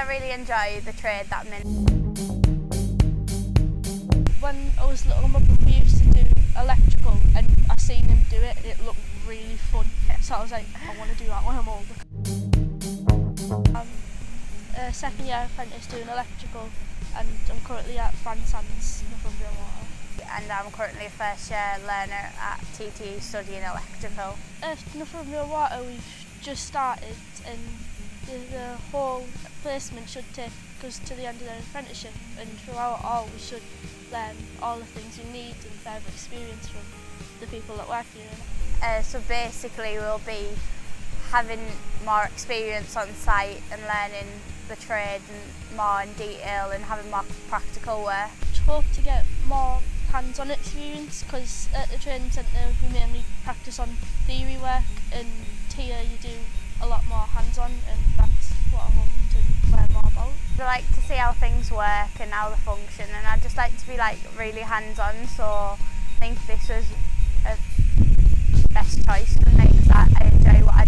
I really enjoy the trade that I'm in. When I was little, my brother used to do electrical and I seen him do it and it looked really fun. So I was like, I want to do that when I'm older. I'm a second year apprentice doing electrical and I'm currently at Bran Sands, Northumbrian Water. And I'm currently a first year learner at TTE studying electrical. Uh, at Northumbrian Water we've just started and the, whole placement should take us to the end of the apprenticeship and throughout all we should learn all the things you need and further experience from the people that work here. Uh, so basically we'll be having more experience on site and learning the trade and more in detail and having more practical work. I hope to get more hands-on experience because at the training centre we mainly practice on theory work and here you do a lot more hands-on and that's what I hope to learn more about. I like to see how things work and how they function and I just like to be like really hands-on so I think this was a best choice for me because I, enjoy what I